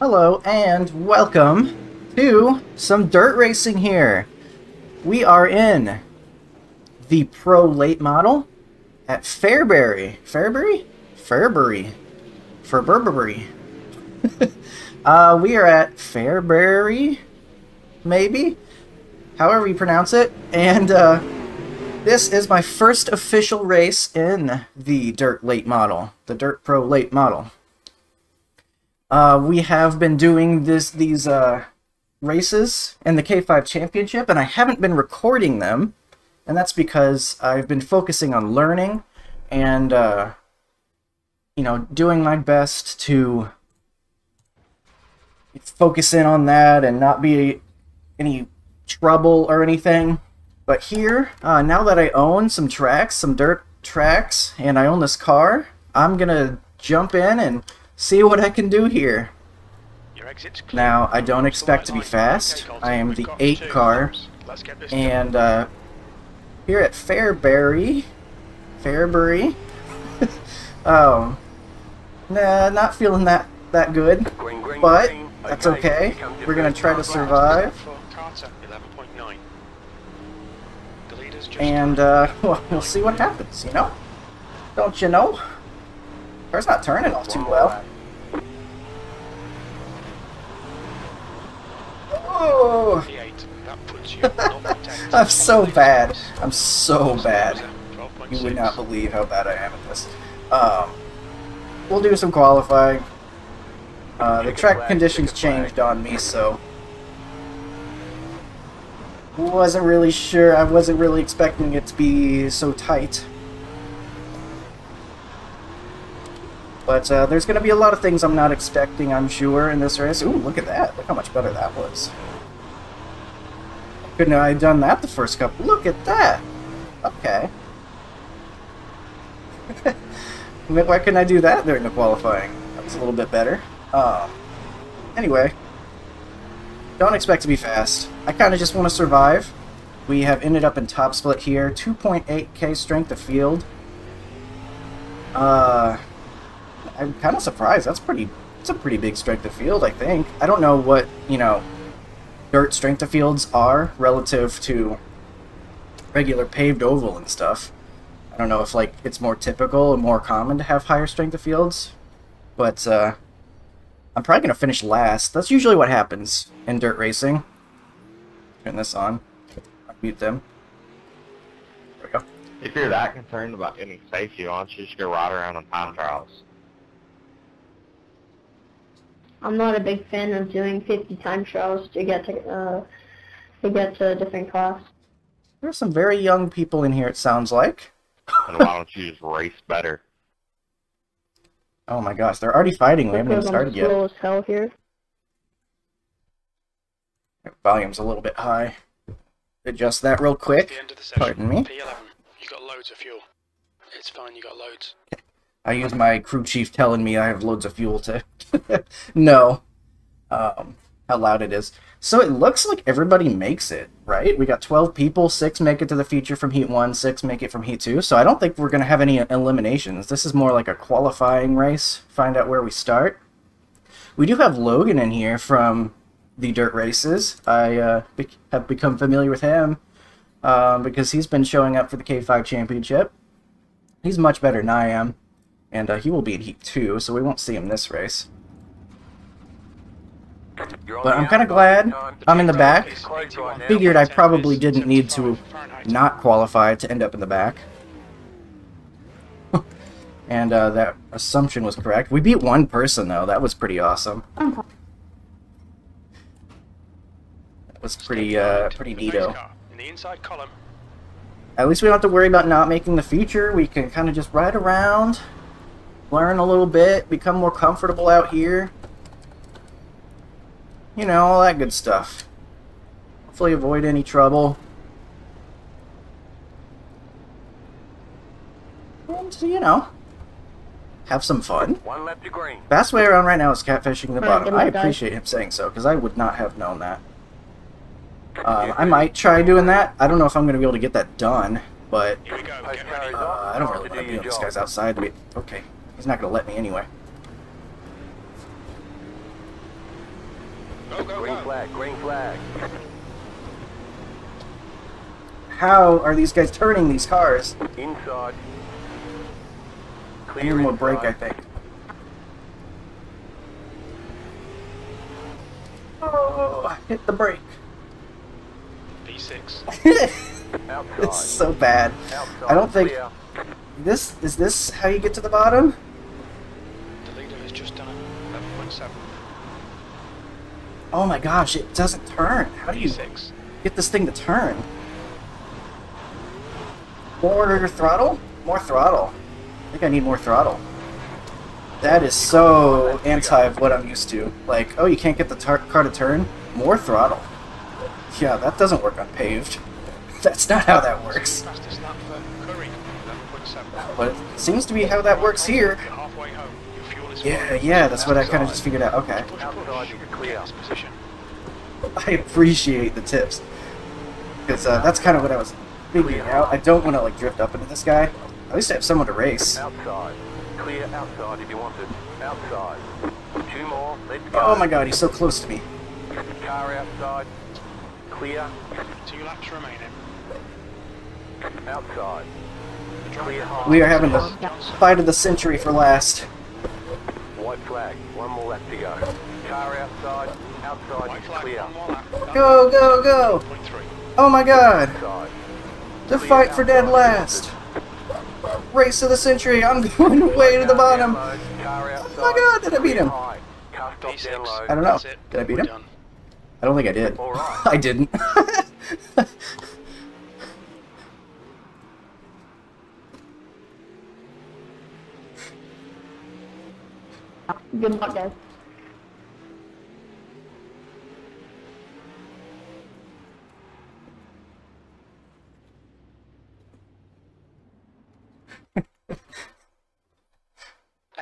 Hello and welcome to some dirt racing here. We are in the Pro Late model at Fairbury. Fairbury? Fairbury. Fairbury. uh, we are at Fairbury, maybe? However you pronounce it. And uh, this is my first official race in the Dirt Late model. The Dirt Pro Late model. Uh, we have been doing this these uh, races in the K5 Championship, and I haven't been recording them, and that's because I've been focusing on learning and, uh, you know, doing my best to focus in on that and not be any trouble or anything. But here, uh, now that I own some tracks, some dirt tracks, and I own this car, I'm gonna jump in and see what I can do here. Now, I don't expect to be fast. I am the 8 car, and uh, here at Fairbury, Fairbury, oh, nah, not feeling that, that good, but that's okay. We're going to try to survive. And, uh, well, we'll see what happens, you know? Don't you know? Car's not turning all too well. Oh! I'm so bad. I'm so bad. You would not believe how bad I am at this. Um, we'll do some qualifying. Uh, the track conditions changed on me, so wasn't really sure. I wasn't really expecting it to be so tight. But uh, there's going to be a lot of things I'm not expecting, I'm sure, in this race. Ooh, look at that. Look how much better that was. Couldn't I have done that the first couple? Look at that! Okay. Why couldn't I do that during the qualifying? That was a little bit better. Um, anyway. Don't expect to be fast. I kind of just want to survive. We have ended up in top split here. 2.8k strength of field. Uh, I'm kind of surprised. That's pretty. It's a pretty big strength of field, I think. I don't know what you know dirt strength of fields are relative to regular paved oval and stuff. I don't know if like it's more typical and more common to have higher strength of fields, but uh, I'm probably gonna finish last. That's usually what happens in dirt racing. Turn this on. Mute them. There we go. If you're that concerned about getting safety, why don't you just go ride around on time trials? I'm not a big fan of doing 50 time trials to get to uh, to get to a different class. There's some very young people in here. It sounds like. and why don't you just race better? Oh my gosh, they're already fighting. We haven't even started yet. Slow as hell here. Volume's a little bit high. Adjust that real quick. Pardon me. P11. You got loads of fuel. It's fine. You got loads. I use my crew chief telling me I have loads of fuel to no. Um, how loud it is. So it looks like everybody makes it, right? We got 12 people, 6 make it to the feature from Heat 1, 6 make it from Heat 2. So I don't think we're going to have any eliminations. This is more like a qualifying race, find out where we start. We do have Logan in here from the dirt races. I uh, be have become familiar with him um, because he's been showing up for the K5 Championship. He's much better than I am, and uh, he will be in Heat 2, so we won't see him this race. But I'm kind of glad I'm in the back. Figured I probably didn't need to not qualify to end up in the back. and uh, that assumption was correct. We beat one person, though. That was pretty awesome. That was pretty, uh, pretty neato. At least we don't have to worry about not making the feature. We can kind of just ride around, learn a little bit, become more comfortable out here. You know, all that good stuff. Hopefully avoid any trouble. And, you know, have some fun. One left to green. Best way around right now is catfishing the bottom. I appreciate him saying so, because I would not have known that. Um, I might try doing that. I don't know if I'm going to be able to get that done, but uh, I don't really want to be on this guy's outside. To be, okay, he's not going to let me anyway. Go, go, Green go. flag, green flag. How are these guys turning these cars? Inside. I Clear need more brake, I think. Oh, I hit the brake. V6. It's so bad. Outside. I don't think- Clear. This is this how you get to the bottom? The leader has just done it. 11.7. Oh my gosh, it doesn't turn. How do you V6. get this thing to turn? More throttle? More throttle. I think I need more throttle. That is so anti of what I'm used to. Like, oh, you can't get the tar- car to turn? More throttle. Yeah, that doesn't work on paved. That's not how that works. Fastest lap for Curry. 11.7. But it seems to be how that works here. You're halfway home. Your fuel is Yeah, full. yeah, that's what I kind of just figured out. Okay. Push, push. Outside is clear. Get this position. I appreciate the tips. Because uh, that's kind of what I was figuring out. I don't want to like drift up into this guy. At least I have someone to race. Outside. Clear outside if you want it. Outside. Two more. Let's go. Oh my god, he's so close to me. Car outside. Clear. Two laps remaining. Outside. The driver- Clear high. We are having the fight of the century for last. White flag. One more lap to go. Car outside. Outside White is clear. one more lap. Go, go, go! Oh my god! Outside. The fight for dead last! Race of the century! I'm going way to the bottom! Down low. Car outside. Oh my god, did I beat him? High. Car stop V6. down low. I don't know. Did I beat him? I don't think I did. I didn't. Good luck, guys.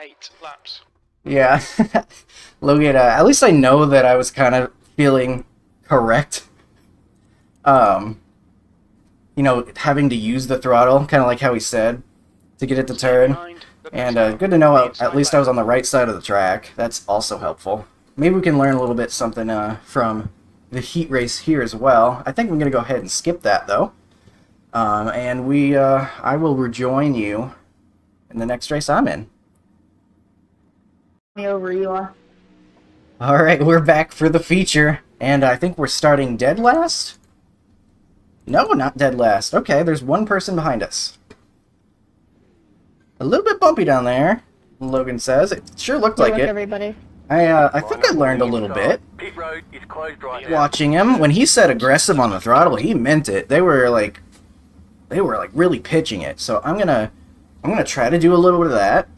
Eight laps. yeah. Logan, uh, at least I know that I was kind of feeling correct. Um, you know, having to use the throttle, kind of like how he said, to get it to turn. Behind the And uh, good to know uh, at least I was on the right side of the track. That's also helpful. Maybe we can learn a little bit something uh, from the heat race here as well. I think I'm going to go ahead and skip that though. Um, and we, uh, I will rejoin you in the next race I'm in. Me over, Eli. All right, we're back for the feature, and I think we're starting dead last. No, not dead last. Okay, there's one person behind us. A little bit bumpy down there. Logan says it sure looked like it. everybody. I uh, I think I learned a little bit Pit road is closed right now. watching him. When he said aggressive on the throttle, he meant it. They were like, they were like really pitching it. So I'm gonna, I'm gonna try to do a little bit of that.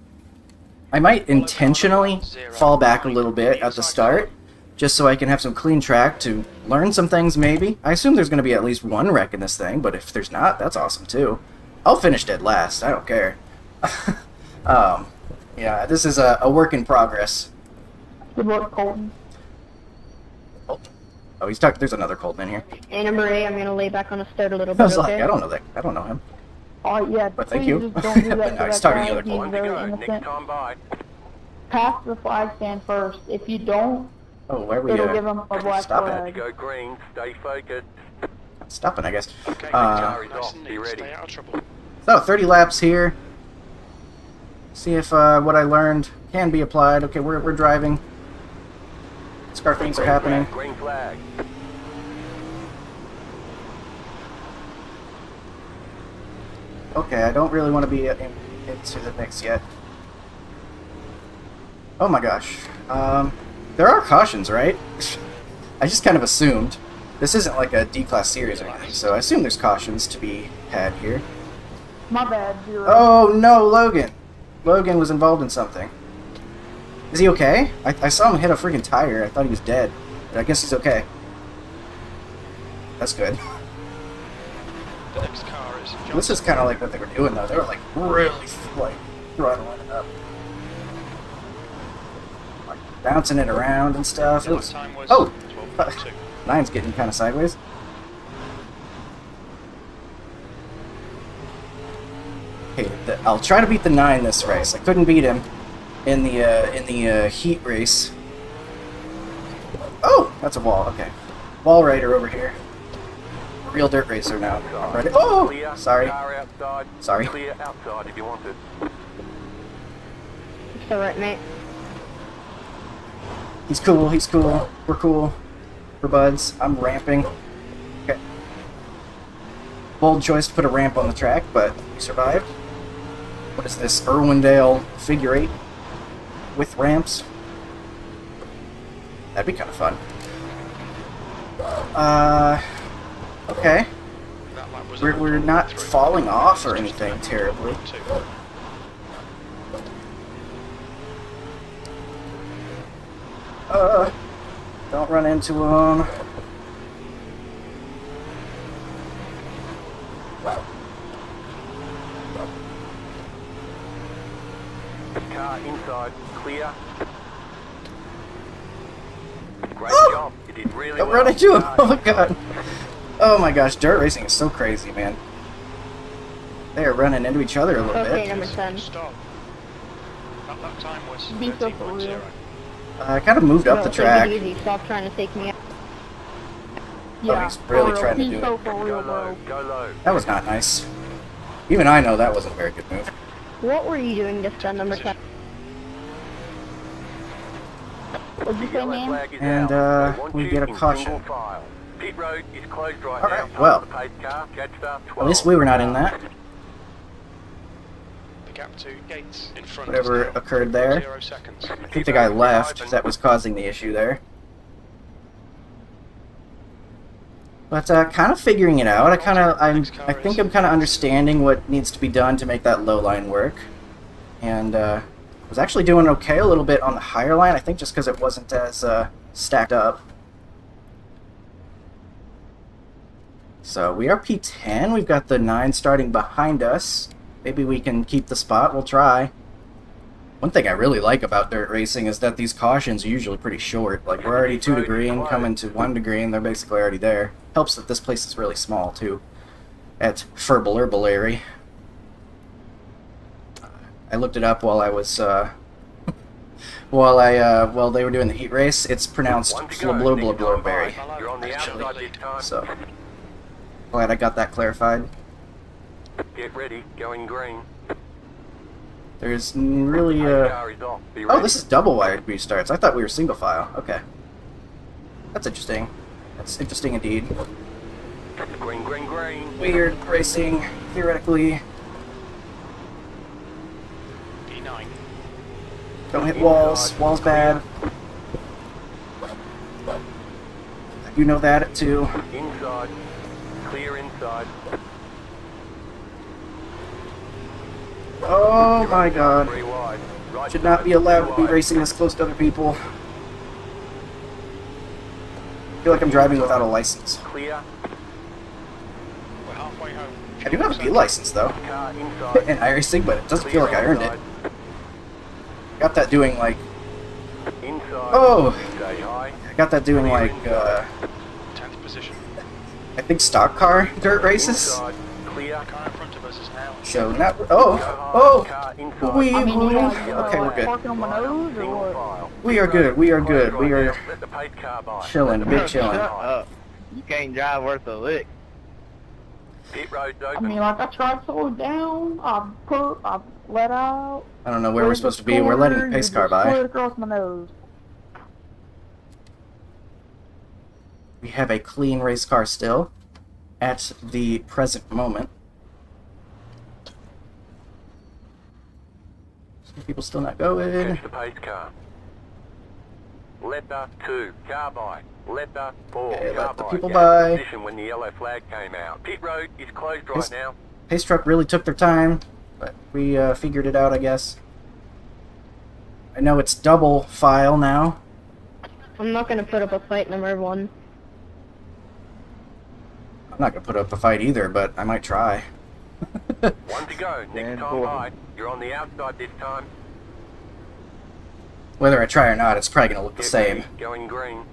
I might intentionally fall back a little bit at the start, just so I can have some clean track to learn some things. Maybe I assume there's gonna be at least one wreck in this thing, but if there's not, that's awesome too. I'll finish dead last. I don't care. Um, yeah, this is a, a work in progress. Good luck, Colton. Oh, he's talking. There's another Colton in here. And number eight, I'm gonna lay back on the start a little bit. I bit, was okay? like, I don't know that. I don't know him. Oh, yeah, But thank you. just don't do But that no, to he's talking to the other Colton. Time to very. Next time by. Pass the flag stand first. If you don't, Oh, where were it'll you give him a black stop it. To flag. go green. Stay focused. stopping? I guess. Okay, Uh, nice Be ready. Stay out of trouble. So 30 laps here. See if uh, what I learned can be applied. Okay, we're we're driving. Scar things are happening. Green flag. Okay, I don't really want to be in, into the mix yet. Oh my gosh. Um, there are cautions, right? I just kind of assumed. This isn't like a D-class series or anything, so I assume there's cautions to be had here. My bad, zero. Oh no, Logan! Logan was involved in something. Is he okay? I, I saw him hit a freaking tire. I thought he was dead. But I guess he's okay. That's good. The next car is This is kind of like what they were doing, though. They were like really like throttling it up, like bouncing it around and stuff. It was oh, nine's getting kind of sideways. Okay, the, I'll try to beat the nine this race. I couldn't beat him in the uh, in the uh, heat race. Oh, That's a wall. Okay. Wall rider over here. Real dirt racer now. Oh! Clear. Sorry. Sorry. Clear outside if you want it. Alright, mate. He's cool. He's cool. We're cool. We're buds. I'm ramping. Okay. Bold choice to put a ramp on the track, but we survived. What is this? Irwindale figure eight with ramps. That'd be kind of fun. Uh, okay. We're, we're not falling off or anything terribly. Uh, don't run into them. Car inside. Clear. Great Oh! job. You did really Don't well. run into him. Oh my god. Oh my gosh, dirt racing is so crazy, man. They are running into each other a little Okay, bit. number 10. Stop. That, that time was Be so 13.0. real. Uh, I kind of moved up No, the take it track. easy. Stop trying to take me out. Yeah, he's really trying to do it. so for Go low. Go low. That was not nice. Even I know that wasn't a very good move. What were you doing just then, number 10? What'd you The say, yellow man? flag is And, uh, we get a in caution. single file. Pit road is closed right All well. Time for the pace car. Jetstar 12. At least we were not in that. The gap to gates in front Whatever is now occurred there. I think the guy left. That was causing the issue there. But uh, kind of figuring it out. I kind of, I'm, I think I'm kind of understanding what needs to be done to make that low line work. And uh, was actually doing okay a little bit on the higher line. I think just because it wasn't as uh, stacked up. So we are P10. We've got the nine starting behind us. Maybe we can keep the spot. We'll try. One thing I really like about dirt racing is that these cautions are usually pretty short. Like we're already two to green, coming to one degree, and They're basically already there. Helps that this place is really small too. At Furbalurbalary. I looked it up while I was uh, while I uh, while they were doing the heat race. It's pronounced One to go. Flablurbluberry. You're on the Actually. outside this time. So glad I got that clarified. Get ready. Going green. There's really uh, car is off. Be Oh, this is double wired restarts. I thought we were single file. Okay. That's interesting. That's interesting indeed. Green, green, green. Weird racing, theoretically. Don't hit walls. Walls bad. You know that too. Inside. Clear inside. Oh my god. Three wide. Right Should not be allowed two to be racing this close to other people. I feel like I'm driving without a license. Clear. We're halfway home. I do have a B license though. Car inside. in iRacing, but it doesn't feel like I earned it. Inside. Got that doing like Oh. I got that doing like uh 10th position. I think stock car dirt races. Inside. Clear. The car in front of us is now. So not oh oh we I mean, we you know, you okay we're good. Parking on my nose or Single what? file. We are good. We are good. We are Let the pace car by. chilling, Let the big pace chilling. car Shut by. up. You can't drive worth a lick. Pit road's I mean, like I tried to slow down. I put, I let out. I don't know where we're supposed to be. We're letting the pace car by. Across my nose. We have a clean race car still at the present moment. Some people still not going. Catch the pace car. Letter 2, car by. Letter 4, Okay, car let the people by. Position when the yellow flag came out. Pit road is closed right Yes. now. Pace truck really took their time, but we uh, figured it out, I guess. I know it's double file now. I'm not gonna put up a fight, number one. I'm not gonna put up a fight either, but I might try. One to go. Next time boy. by. You're on the outside this time. Whether I try or not, it's probably gonna look the same. Going green.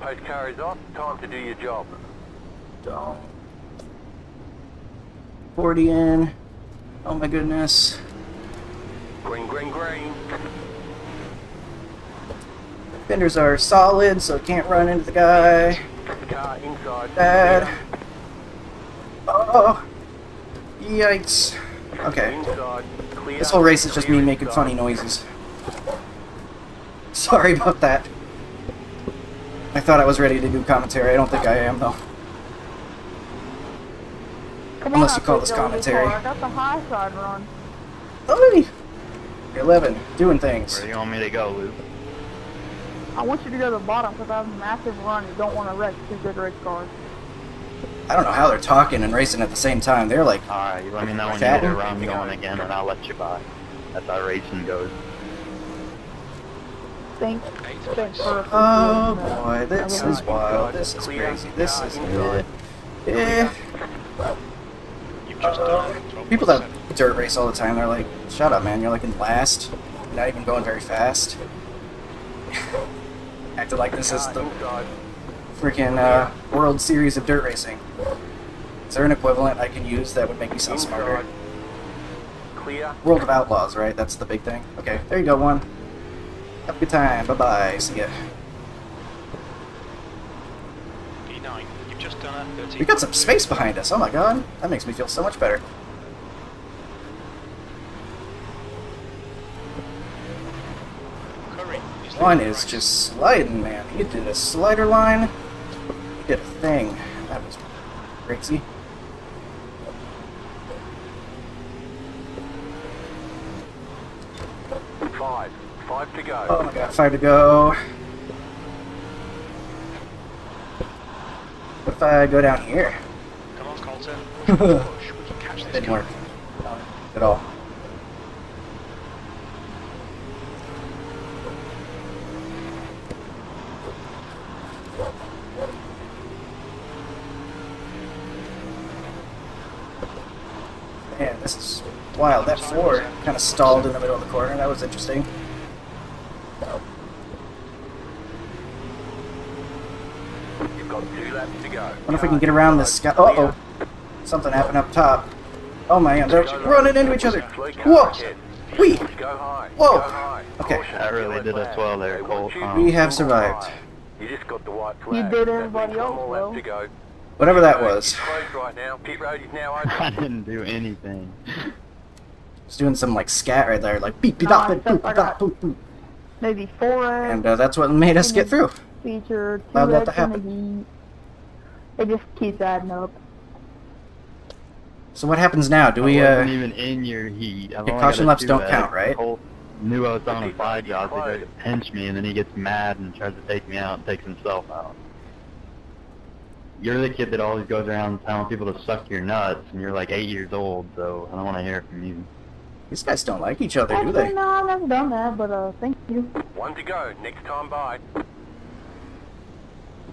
Pace car is off. Time to do your job. Don't. 40 in. Oh my goodness. Green, green, green. Fenders are solid, so can't run into the guy. Car inside. Bad. Oh, yikes. Okay, Inside. Clear. this whole race is just me making funny noises. Sorry about that. I thought I was ready to do commentary. I don't think I am, though. Unless you call this commentary. car. I got the high side run. Oh, did he? 11, doing things. Where do you want me to go, Luke? I want you to go to the bottom because I have a massive run. You don't want to wreck two good race cars. I don't know how they're talking and racing at the same time. They're like, Alright, you let me know when you Chatting? get around going again and I'll let you by. That's how racing goes. Thanks. Thanks for. oh boy, this is wild. This is crazy. This is good. Eh. You've just done it. 12.7. People that dirt race all the time, they're like, shut up, man. You're like in last. You're not even going very fast. Acting like this is the inside. Freaking uh, World Series of dirt racing. Is there an equivalent I can use that would make me sound smarter? World of Outlaws, right? That's the big thing. Okay, there you go, one. Have a good time. Bye bye. See ya. P9. You've just done a We got some space behind us. Oh my god. That makes me feel so much better. One is just sliding, man. He did a slider line. He did a thing. That was crazy. Five. Five to go. Oh my god, five to go. What if I go down here? Come on, Colton. Push. We can catch this Didn't car. work. At all. Man, this is. That four kind of stalled in the middle of the corner. That was interesting. You've got two laps to go. wonder if we can get around this guy. Uh oh. Something happened up top. Oh man, they're running into each other. Whoa! We! Whoa. Okay. Caution, That really did us flag. well there, They Cole. want you Um, to We have survived. You just got the white You did everybody one else well. to go. Whatever that was. is closed right now. Pit road is now I didn't do anything. Just doing some like scat right there, like beep beep Nah, bop boop except I boop boop boop. Maybe four And uh, that's what made us get through. feature, two Allowed that to X in the happen. It just keeps adding up. So what happens now? Do we I uh wasn't even in your heat. I've your caution laps two don't count, right? Knew I was on a side job, he close. tried to pinch me, and then he gets mad and tries to take me out and takes himself out. You're the kid that always goes around telling people to suck your nuts, and you're like eight years old, so I don't want to hear it from you. These guys don't like each other, do they? no, I've never done that, but uh, thank you. One to go. Next time by.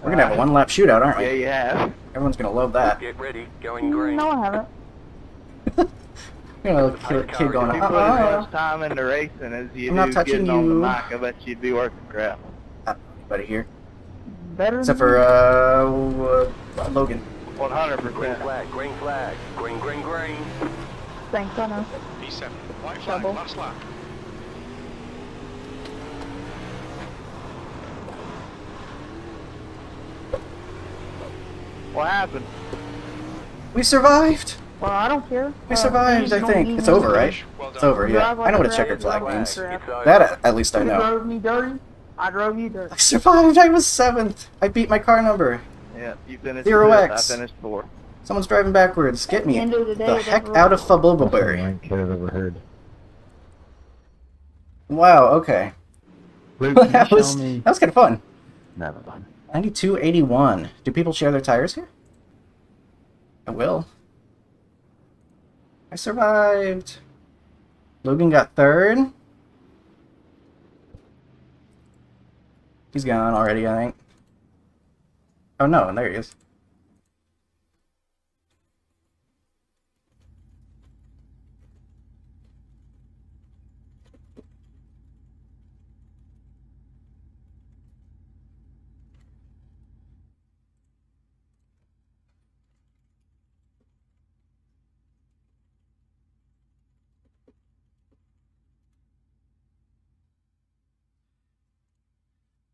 We're gonna have a one lap shootout, aren't we? you have. Everyone's gonna love that. Get ready. Going green. No, I haven't. You know, a kid, kid going, If you uh, put as much time into racing as you I'm not do touching getting on the you. mic, I bet you'd be working crap. uh, anybody here? Better Except for uh, uh Logan. 100%. Green flag. Green flag. Green, green, green. Thanks, I know. P7. White flag. Trouble. Last lap. What happened? We survived. Well, I don't care. We Uh, survived. please I think it's me. over, right? Well. It's over. Yeah, I know what a checkered flag drive means. crap. It's over. That at least I You know. drove me dirty. I drove you dirty. I survived. I was seventh. I beat my car number. Yeah, you finished Zero fifth, X. I finished fourth. Someone's driving backwards. Get me End the day, the heck right. out of Fabubbleberry. kid I've ever heard. Wow. Okay. Luke, that was me? that was kind of fun. Never mind. 9281. Do people share their tires here? I will. I survived. Logan got third. He's gone already, I think. Oh no, and there he is.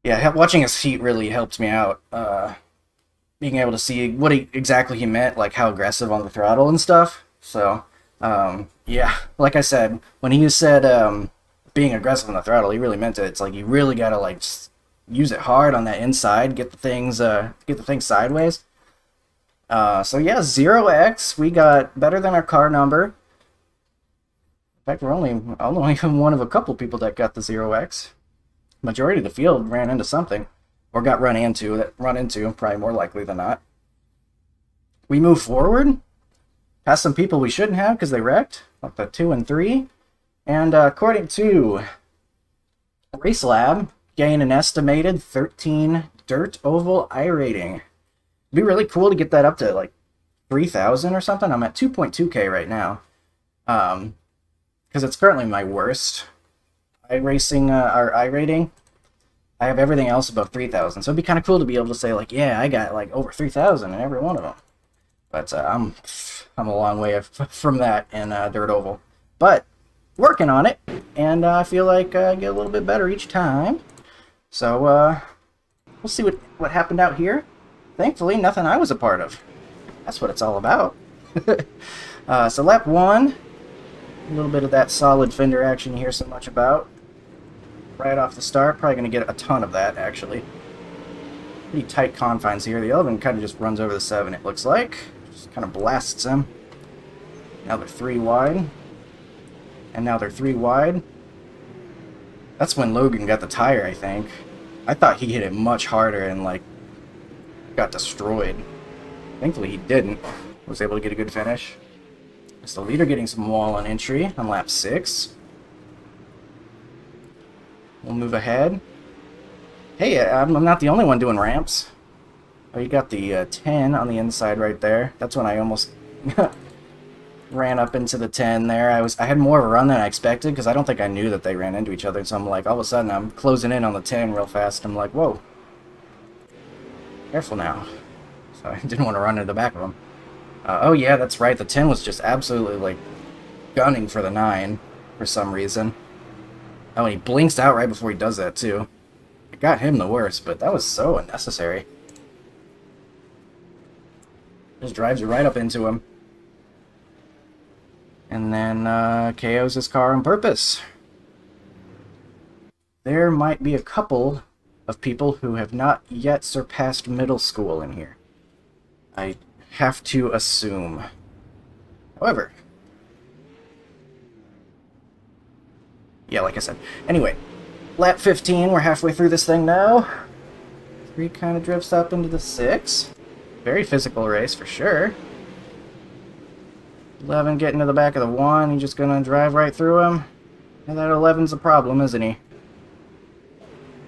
Yeah, watching his feet really helped me out. Uh, being able to see what he, exactly he meant, like how aggressive on the throttle and stuff. So, um, yeah, like I said, when he said um, being aggressive on the throttle, he really meant it. It's like you really gotta like use it hard on that inside, get the things, uh, get the things sideways. Uh, so yeah, zero X. We got better than our car number. In fact, we're only only one of a couple people that got the zero X. Majority of the field ran into something, or got run into. That run into probably more likely than not. We move forward, past some people we shouldn't have because they wrecked, like the two and three, and uh, according to Race Lab, gain an estimated 13 dirt oval iRating. It'd be really cool to get that up to like 3,000 or something. I'm at 2.2k right now. Um, because it's currently my worst iRacing uh, or iRating. I have everything else above 3,000, so it'd be kind of cool to be able to say like, yeah, I got like over 3,000 in every one of them. But uh, I'm I'm a long way from that in uh, Dirt Oval, but working on it, and uh, I feel like uh, I get a little bit better each time. So uh, we'll see what what happened out here. Thankfully, nothing I was a part of. That's what it's all about. so lap one, a little bit of that solid fender action you hear so much about. Right off the start, probably going to get a ton of that, actually. Pretty tight confines here. The 11 kind of just runs over the 7, it looks like. Just kind of blasts him. Now they're three wide. And now they're three wide. That's when Logan got the tire, I think. I thought he hit it much harder and, like, got destroyed. Thankfully he didn't. Was able to get a good finish. It's the leader getting some wall on entry on lap 6. We'll move ahead. Hey, I'm not the only one doing ramps. Oh, you got the uh, 10 on the inside right there. That's when I almost ran up into the 10 there. I was I had more of a run than I expected because I don't think I knew that they ran into each other. So I'm like, all of a sudden I'm closing in on the 10 real fast. I'm like, whoa. Careful now. So I didn't want to run into the back of them. Uh, oh yeah, that's right. The 10 was just absolutely like gunning for the 9 for some reason. Oh, and he blinks out right before he does that too. It got him the worst, but that was so unnecessary. Just drives you right up into him. And then uh, KOs his car on purpose. There might be a couple of people who have not yet surpassed middle school in here. I have to assume. However, yeah, like I said. Anyway, lap 15, we're halfway through this thing now. Three kind of drifts up into the six. Very physical race for sure. 11 getting to the back of the one, he's just gonna drive right through him. And that 11's a problem, isn't he?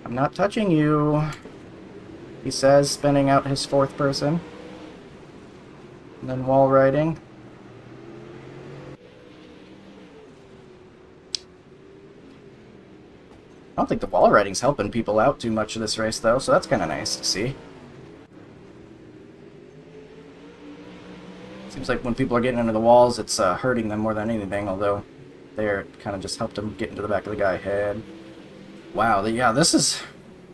I'm not touching you, he says, spinning out his fourth person. And then wall riding. I don't think the wall riding's helping people out too much of this race, though, so that's kind of nice to see. Seems like when people are getting into the walls, it's uh, hurting them more than anything, although there it kind of just helped them get into the back of the guy head. Wow, the, yeah, this is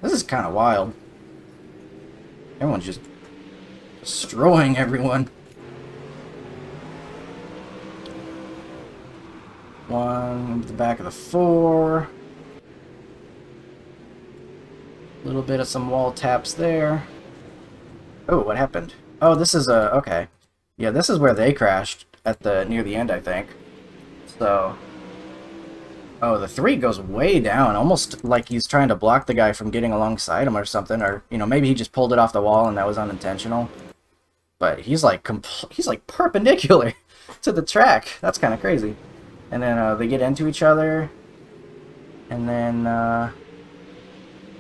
this is kind of wild. Everyone's just destroying everyone. One the back of the four. A little bit of some wall taps there. Oh, what happened? Oh, this is a okay. Yeah, this is where they crashed at the near the end, I think. So, oh, the three goes way down, almost like he's trying to block the guy from getting alongside him or something, or you know, maybe he just pulled it off the wall and that was unintentional. But he's like he's like perpendicular to the track. That's kind of crazy. And then uh, they get into each other, and then. Uh,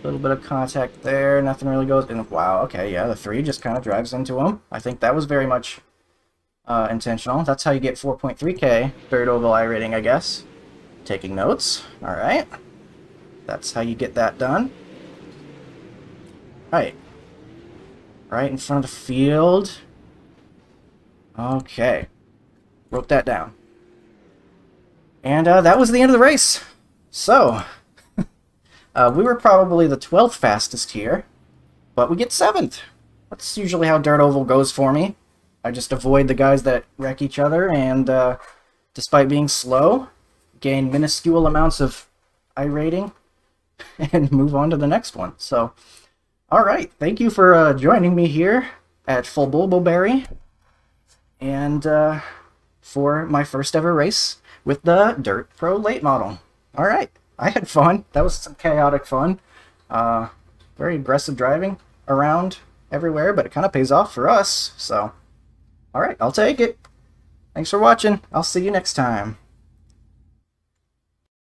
little bit of contact there, nothing really goes, and wow, okay, yeah, the three just kind of drives into him. I think that was very much uh, intentional. That's how you get 4.3k dirt oval iRating, I guess. Taking notes, alright. That's how you get that done. Right. Right in front of the field. Okay. Wrote that down. And uh, that was the end of the race. So, Uh, we were probably the 12th fastest here, but we get 7th. That's usually how Dirt Oval goes for me. I just avoid the guys that wreck each other, and uh, despite being slow, gain minuscule amounts of iRating, and move on to the next one. So, alright, thank you for uh, joining me here at Full Bulboberry, and uh, for my first ever race with the Dirt Pro late model. Alright, I had fun. That was some chaotic fun. Uh, very aggressive driving around everywhere, but it kind of pays off for us, so... Alright, I'll take it. Thanks for watching. I'll see you next time.